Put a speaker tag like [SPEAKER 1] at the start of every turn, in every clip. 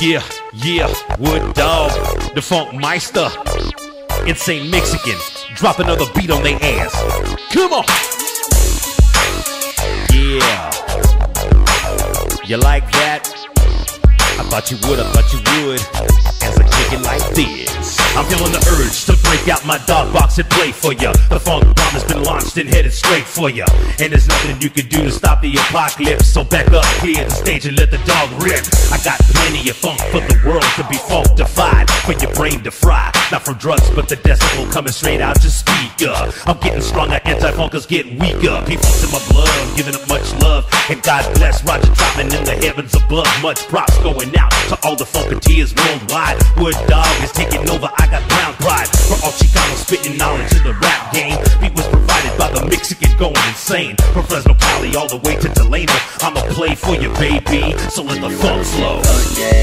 [SPEAKER 1] Yeah, yeah, Wood Dog, the Funk Meista, Insane Mixaken, drop another beat on their ass. Come on! Yeah. You like that? I thought you would, I thought you would. As I kick it like this. I'm feeling the urge to break out my talkbox and play for ya. The funk bomb has been launched and headed straight for ya. And there's nothing you can do to stop the apocalypse. So back up, clear the stage and let the dog rip. I got plenty of funk for the world to be funkified. For your brain to fry. Not from drugs, but the decibel coming straight out your speaker. I'm getting stronger, anti-funkers get weaker. People to my blood, giving up much love. And God bless Roger Troutman in the heavens above. Much props going out to all the funketeers worldwide. Wood Dog is taking over. I got brown pride for all Chicano spitting knowledge in the rap game. Beat going insane. From Fresno, Cali, all the way to Delano. I'ma play for you, baby. So let the funk flow. Oh, what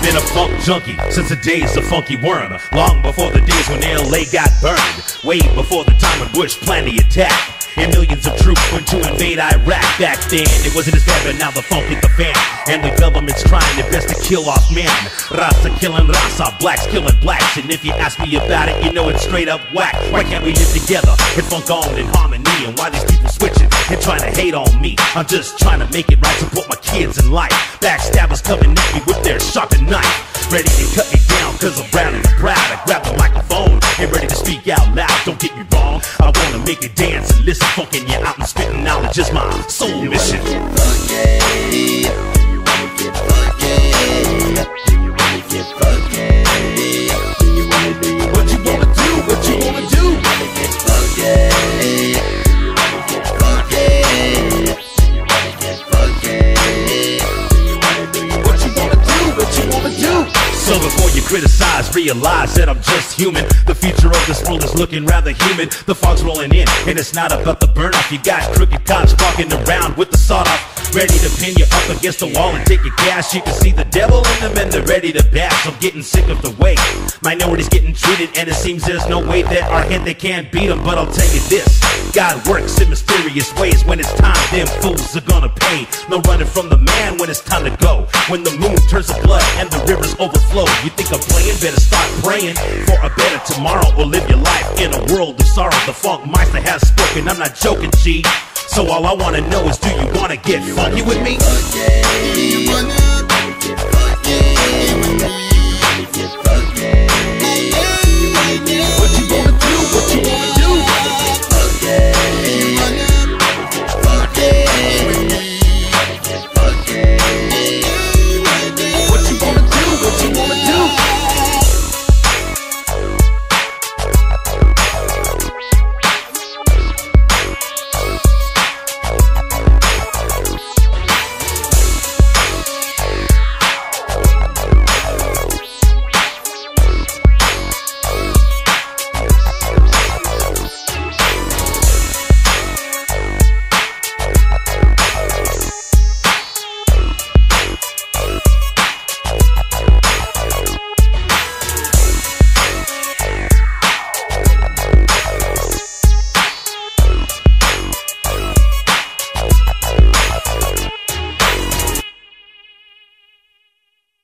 [SPEAKER 1] I've been a funk junkie since the days of Funky Worm. Long before the days when LA got burned. Way before the time when Bush planned the attack. And millions of troops went to invade Iraq back then. It wasn't as bad, but now the funk hit the fan. And the government's trying their best to kill off men. Raza killing Raza, blacks killing blacks. And if you ask me about it, you know it's straight up whack. Why can't we live together and funk on in harmony? And why these people switching and trying to hate on me? I'm just trying to make it right, support my kids in life. Backstabbers coming at me with their sharpened knife. Ready to cut me down, cause I'm brown and proud. I grab the microphone and ready to speak out loud. Don't get me wrong, Wanna make you dance and listen. Funkin' you out and spitting knowledge is my soul mission. Criticize, realize that I'm just human. The future of this world is looking rather humid. The fog's rolling in, and it's not about the burn off. You got crooked cops walking around with the sawed off. Ready to pin you up against the wall and take your cash. You can see the devil in them and they're ready to bash. I'm getting sick of the way minorities getting treated, and it seems there's no way that our head they can't beat them. But I'll tell you this God works in mysterious ways. When it's time, them fools are gonna pay. No running from the man when it's time to go. When the moon turns to blood and the rivers overflow. You think I'm playing? Better start praying for a better tomorrow or live your life in a world of sorrow. The funk meista has spoken. I'm not joking, G. So all I wanna know is, do you wanna get funky with me?
[SPEAKER 2] Wanna